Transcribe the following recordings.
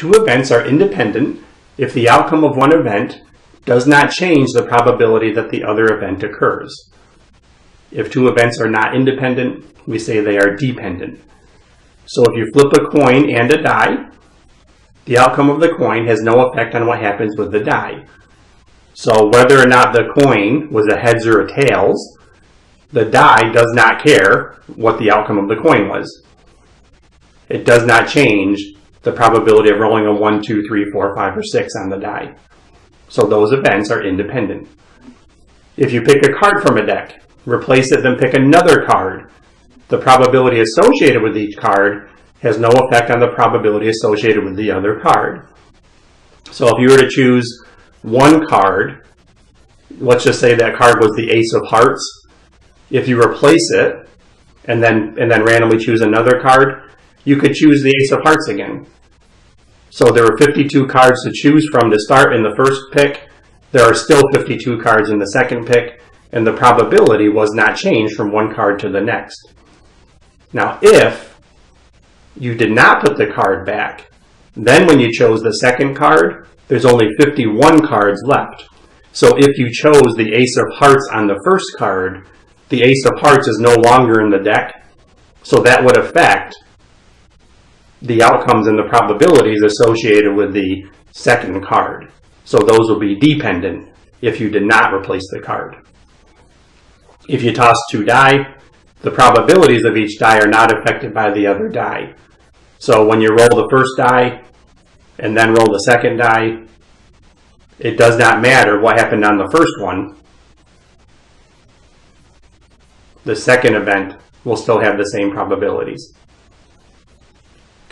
Two events are independent if the outcome of one event does not change the probability that the other event occurs. If two events are not independent, we say they are dependent. So if you flip a coin and a die, the outcome of the coin has no effect on what happens with the die. So whether or not the coin was a heads or a tails, the die does not care what the outcome of the coin was. It does not change the probability of rolling a 1, 2, 3, 4, 5, or 6 on the die. So those events are independent. If you pick a card from a deck, replace it, then pick another card, the probability associated with each card has no effect on the probability associated with the other card. So if you were to choose one card, let's just say that card was the ace of hearts, if you replace it and then and then randomly choose another card, you could choose the ace of hearts again. So there were 52 cards to choose from to start in the first pick. There are still 52 cards in the second pick, and the probability was not changed from one card to the next. Now, if you did not put the card back, then when you chose the second card, there's only 51 cards left. So if you chose the Ace of Hearts on the first card, the Ace of Hearts is no longer in the deck, so that would affect the outcomes and the probabilities associated with the second card. So those will be dependent if you did not replace the card. If you toss two die, the probabilities of each die are not affected by the other die. So when you roll the first die and then roll the second die, it does not matter what happened on the first one. The second event will still have the same probabilities.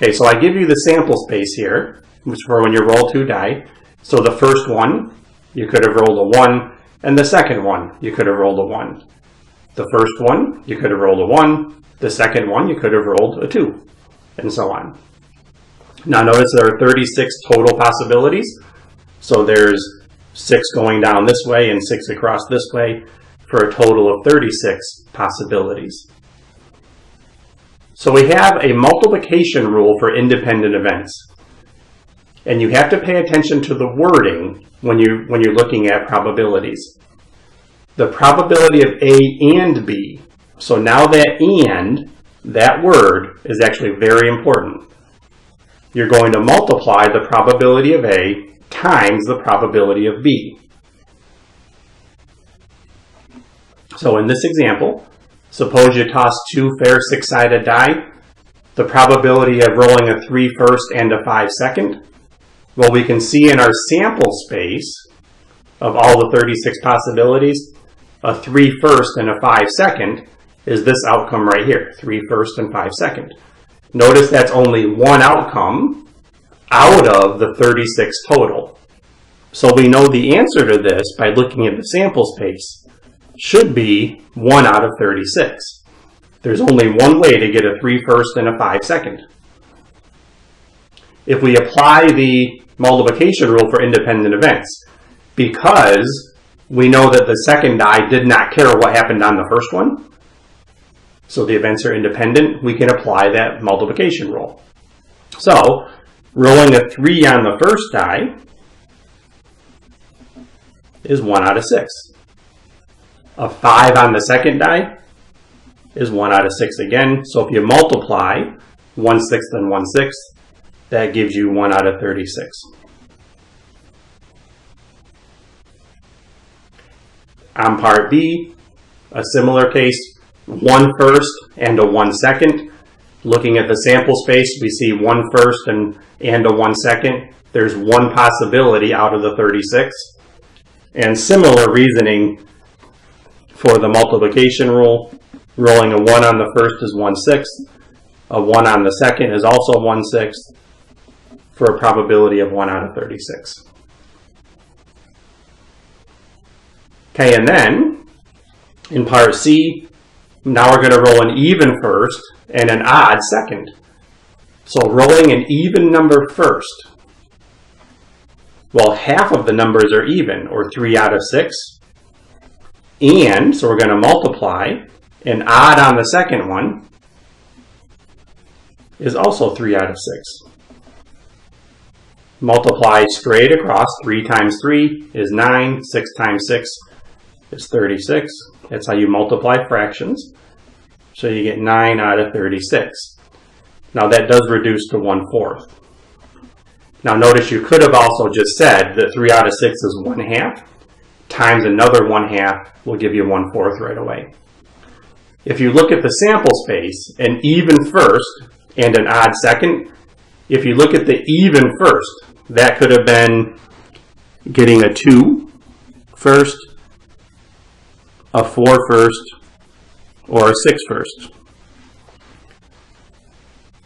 Okay, so I give you the sample space here, which for when you roll two die. So the first one, you could have rolled a 1, and the second one, you could have rolled a 1. The first one, you could have rolled a 1. The second one, you could have rolled a 2, and so on. Now notice there are 36 total possibilities. So there's 6 going down this way and 6 across this way for a total of 36 possibilities. So we have a multiplication rule for independent events. And you have to pay attention to the wording when, you, when you're looking at probabilities. The probability of A and B. So now that and, that word is actually very important. You're going to multiply the probability of A times the probability of B. So in this example, Suppose you toss two fair six-sided die. The probability of rolling a three first and a 5 second. Well, we can see in our sample space of all the 36 possibilities, a three first and a 5 second is this outcome right here, three first and 5 second. Notice that's only one outcome out of the 36 total. So we know the answer to this by looking at the sample space should be 1 out of 36. There's only one way to get a 3 first and a 5 second. If we apply the multiplication rule for independent events, because we know that the second die did not care what happened on the first one, so the events are independent, we can apply that multiplication rule. So, rolling a 3 on the first die is 1 out of 6. A 5 on the second die is 1 out of 6 again. So if you multiply 1 sixth and 1 sixth, that gives you 1 out of 36. On part B, a similar case, 1 first and a 1 second. Looking at the sample space, we see 1 first and, and a 1 second. There's one possibility out of the 36. And similar reasoning for the multiplication rule, rolling a 1 on the first is 1 sixth. A 1 on the second is also 1 sixth for a probability of 1 out of 36. Okay, and then in part C, now we're going to roll an even first and an odd second. So rolling an even number first. Well, half of the numbers are even, or 3 out of 6 and, so we're going to multiply, and odd on the second one is also 3 out of 6. multiply straight across. 3 times 3 is 9, 6 times 6 is 36. That's how you multiply fractions. So you get 9 out of 36. Now that does reduce to 1 fourth. Now notice you could have also just said that 3 out of 6 is 1 half times another 1 half will give you 1 fourth right away. If you look at the sample space, an even first and an odd second, if you look at the even first, that could have been getting a 2 first, a 4 first, or a 6 first.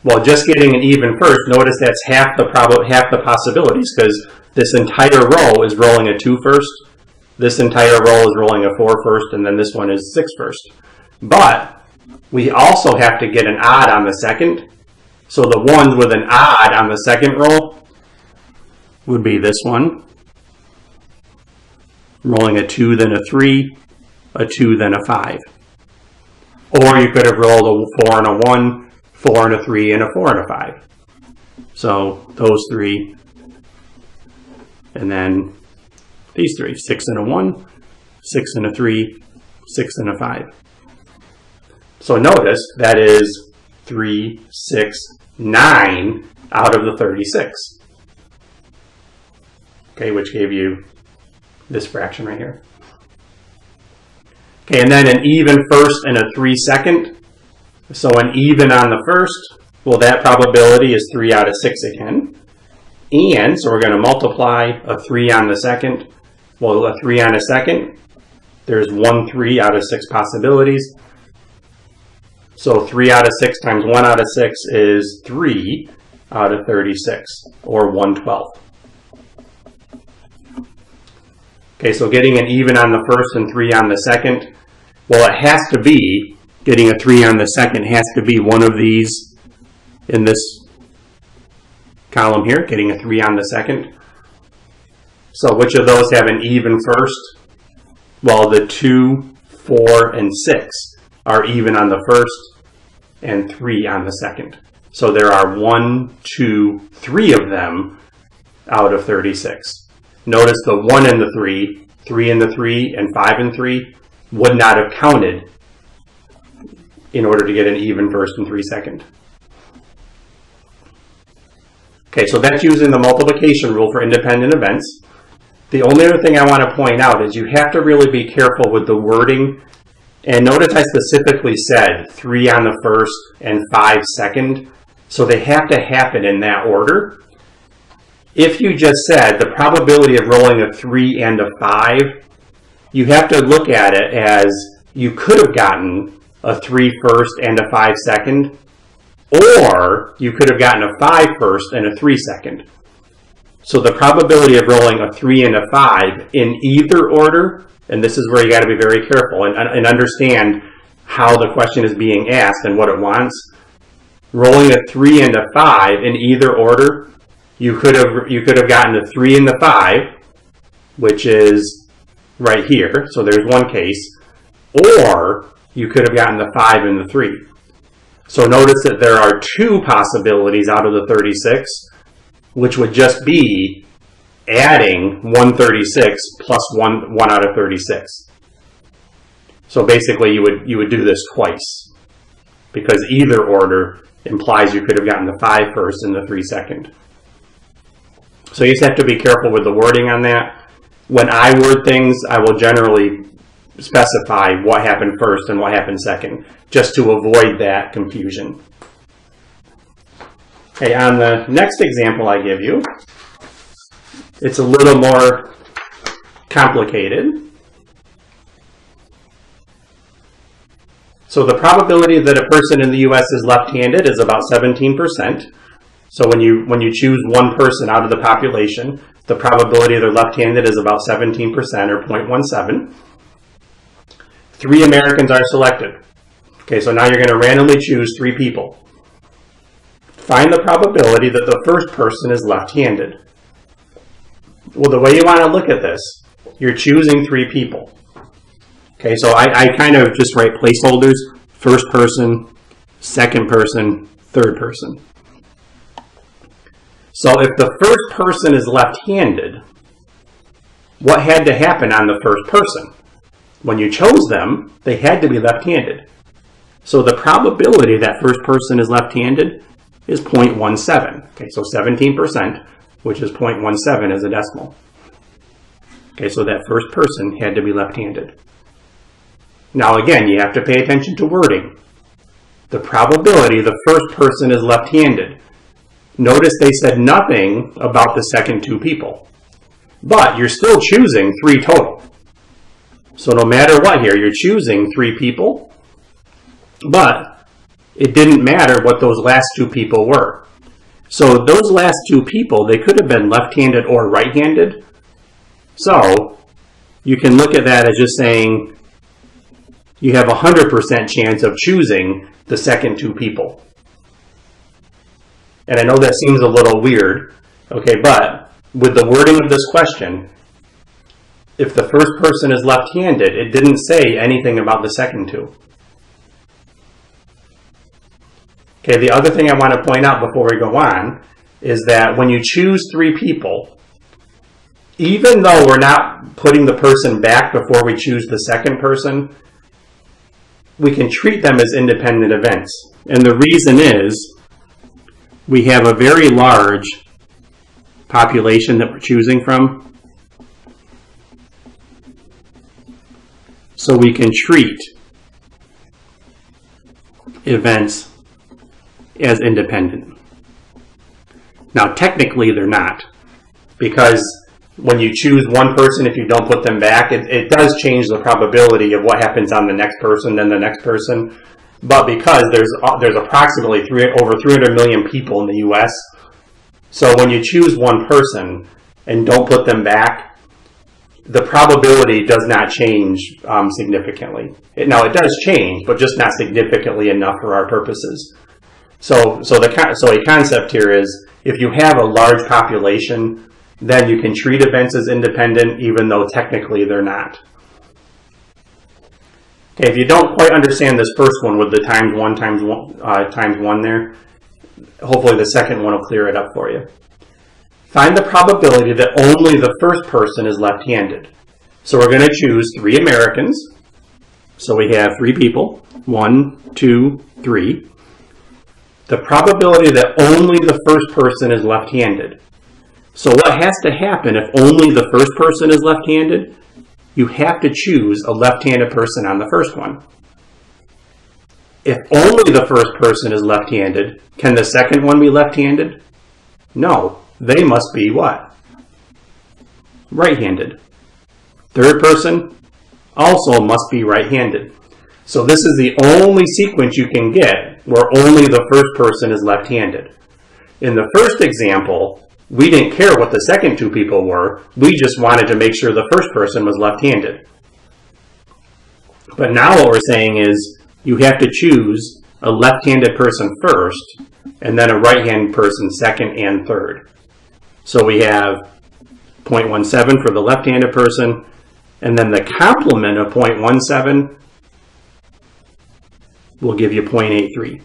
Well, just getting an even first, notice that's half the prob half the possibilities because this entire row is rolling a 2 first, this entire row is rolling a 4 first, and then this one is 6 first. But we also have to get an odd on the second. So the ones with an odd on the second row would be this one. Rolling a 2, then a 3, a 2, then a 5. Or you could have rolled a 4 and a 1, 4 and a 3, and a 4 and a 5. So those three, and then these three, 6 and a 1, 6 and a 3, 6 and a 5. So notice that is 3, 6, 9 out of the 36. Okay, which gave you this fraction right here. Okay, and then an even first and a 3 second. So an even on the first, well that probability is 3 out of 6 again. And, so we're going to multiply a 3 on the second. Well, a 3 on a second, there's 1 3 out of 6 possibilities. So 3 out of 6 times 1 out of 6 is 3 out of 36, or 1 12th. Okay, so getting an even on the first and 3 on the second, well, it has to be, getting a 3 on the second has to be one of these in this column here, getting a 3 on the second. So which of those have an even first? Well, the 2, 4, and 6 are even on the first and 3 on the second. So there are 1, 2, 3 of them out of 36. Notice the 1 and the 3, 3 and the 3, and 5 and 3 would not have counted in order to get an even first and 3 second. Okay, so that's using the multiplication rule for independent events. The only other thing I want to point out is you have to really be careful with the wording. And notice I specifically said three on the first and five second. So they have to happen in that order. If you just said the probability of rolling a three and a five, you have to look at it as you could have gotten a three first and a five second, or you could have gotten a five first and a three second. So the probability of rolling a 3 and a 5 in either order, and this is where you got to be very careful and, and understand how the question is being asked and what it wants. Rolling a 3 and a 5 in either order, you could have you could have gotten the 3 and the 5, which is right here. So there's one case. Or you could have gotten the 5 and the 3. So notice that there are two possibilities out of the 36 which would just be adding 136 plus 1, 1 out of 36. So basically you would, you would do this twice because either order implies you could have gotten the 5 first and the 3 second. So you just have to be careful with the wording on that. When I word things, I will generally specify what happened first and what happened second, just to avoid that confusion. Okay, on the next example I give you, it's a little more complicated. So the probability that a person in the U.S. is left-handed is about 17%. So when you when you choose one person out of the population, the probability they're left-handed is about 17% or 0.17. Three Americans are selected. Okay, so now you're going to randomly choose three people. Find the probability that the first person is left-handed. Well, the way you want to look at this, you're choosing three people. Okay, so I, I kind of just write placeholders, first person, second person, third person. So if the first person is left-handed, what had to happen on the first person? When you chose them, they had to be left-handed. So the probability that first person is left-handed is 0.17. Okay, so 17%, which is 0.17 as a decimal. Okay, so that first person had to be left-handed. Now again, you have to pay attention to wording. The probability the first person is left-handed. Notice they said nothing about the second two people. But you're still choosing three total. So no matter what here, you're choosing three people, but it didn't matter what those last two people were. So those last two people, they could have been left-handed or right-handed. So you can look at that as just saying you have a 100% chance of choosing the second two people. And I know that seems a little weird, okay, but with the wording of this question, if the first person is left-handed, it didn't say anything about the second two. Okay, the other thing I want to point out before we go on is that when you choose three people, even though we're not putting the person back before we choose the second person, we can treat them as independent events. And the reason is we have a very large population that we're choosing from. So we can treat events as independent. Now, technically, they're not, because when you choose one person, if you don't put them back, it, it does change the probability of what happens on the next person, then the next person. But because there's uh, there's approximately three, over 300 million people in the U.S., so when you choose one person and don't put them back, the probability does not change um, significantly. It, now it does change, but just not significantly enough for our purposes. So, so the so a concept here is if you have a large population, then you can treat events as independent, even though technically they're not. Okay, if you don't quite understand this first one with the times one times one uh, times one there, hopefully the second one will clear it up for you. Find the probability that only the first person is left-handed. So we're going to choose three Americans. So we have three people, one, two, three. The probability that only the first person is left-handed. So what has to happen if only the first person is left-handed? You have to choose a left-handed person on the first one. If only the first person is left-handed, can the second one be left-handed? No, they must be what? Right-handed. Third person also must be right-handed. So this is the only sequence you can get where only the first person is left-handed. In the first example, we didn't care what the second two people were. We just wanted to make sure the first person was left-handed. But now what we're saying is you have to choose a left-handed person first and then a right-handed person second and third. So we have 0.17 for the left-handed person and then the complement of 0.17 will give you 0.83.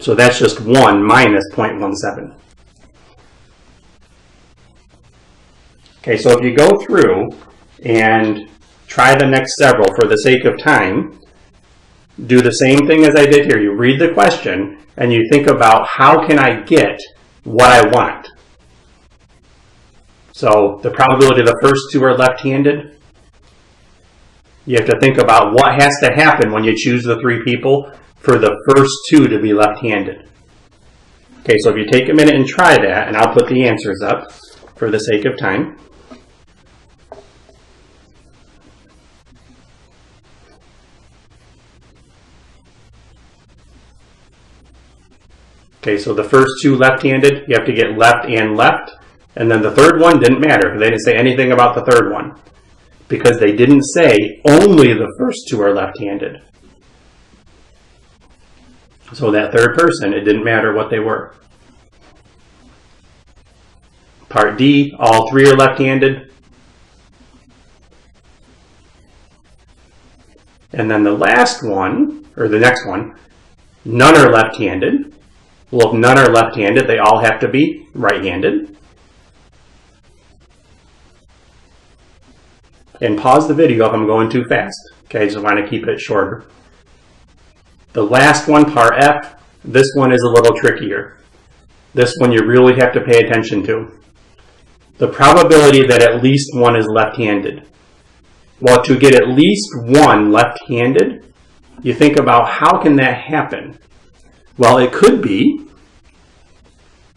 So that's just 1 minus 0.17. Okay, so if you go through and try the next several for the sake of time, do the same thing as I did here. You read the question and you think about how can I get what I want. So the probability the first two are left-handed, you have to think about what has to happen when you choose the three people for the first two to be left-handed. Okay, so if you take a minute and try that, and I'll put the answers up for the sake of time. Okay, so the first two left-handed, you have to get left and left. And then the third one didn't matter. They didn't say anything about the third one. Because they didn't say only the first two are left-handed. So that third person, it didn't matter what they were. Part D, all three are left-handed. And then the last one, or the next one, none are left-handed. Well, if none are left-handed, they all have to be right-handed. And pause the video if I'm going too fast. Okay, just want to keep it shorter. The last one, part F, this one is a little trickier. This one you really have to pay attention to. The probability that at least one is left-handed. Well, to get at least one left-handed, you think about how can that happen? Well, it could be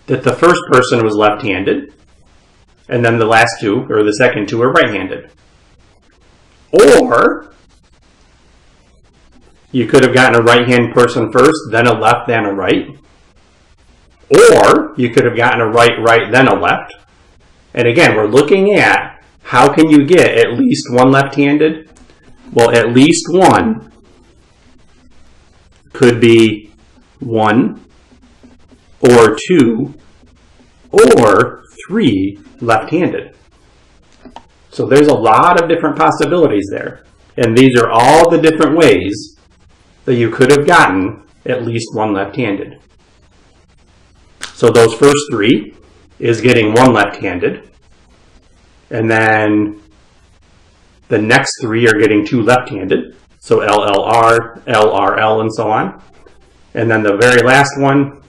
that the first person was left-handed, and then the last two, or the second two, are right-handed. Or you could have gotten a right-hand person first, then a left, then a right. Or you could have gotten a right, right, then a left. And again, we're looking at how can you get at least one left-handed? Well, at least one could be one or two or three left-handed. So there's a lot of different possibilities there. And these are all the different ways that you could have gotten at least one left-handed. So those first three is getting one left-handed. And then the next three are getting two left-handed. So LLR, LRL, and so on. And then the very last one,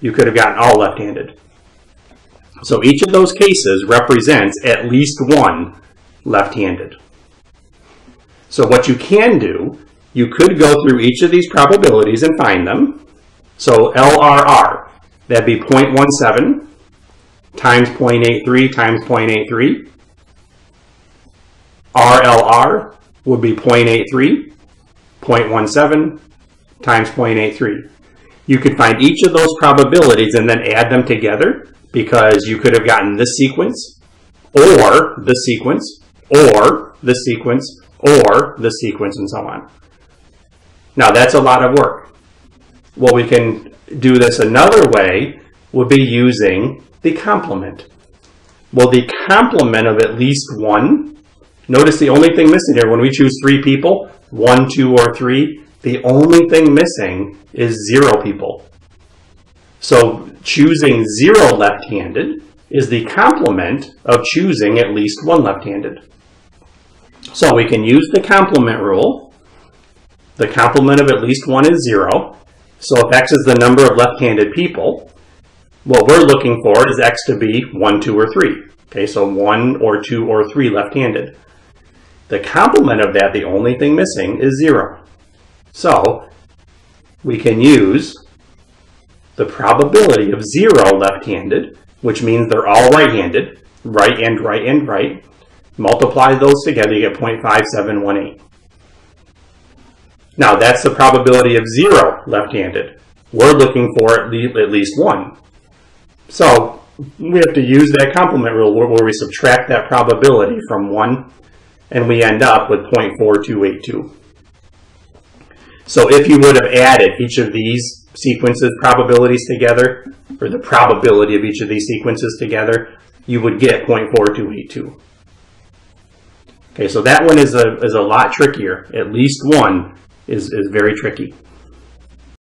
you could have gotten all left-handed. So each of those cases represents at least one left-handed. So what you can do, you could go through each of these probabilities and find them. So LRR, that'd be 0.17 times 0.83 times 0.83. RLR would be 0.83, 0.17 times 0.83. You could find each of those probabilities and then add them together because you could have gotten this sequence, or this sequence, or this sequence, or this sequence, and so on. Now that's a lot of work. Well, we can do this another way would be using the complement. Well, the complement of at least one, notice the only thing missing here, when we choose three people, one, two, or three, the only thing missing is zero people. So choosing zero left-handed is the complement of choosing at least one left-handed. So we can use the complement rule. The complement of at least one is zero. So if x is the number of left-handed people, what we're looking for is x to be one, two, or three. Okay, so one or two or three left-handed. The complement of that, the only thing missing, is zero. So we can use the probability of zero left-handed, which means they're all right-handed, right and right and right, multiply those together, you get 0.5718. Now that's the probability of zero left-handed. We're looking for at least one. So we have to use that complement rule where we subtract that probability from one and we end up with 0.4282. So if you would have added each of these sequences probabilities together, or the probability of each of these sequences together, you would get 0.4282. Okay, so that one is a, is a lot trickier. At least one is, is very tricky.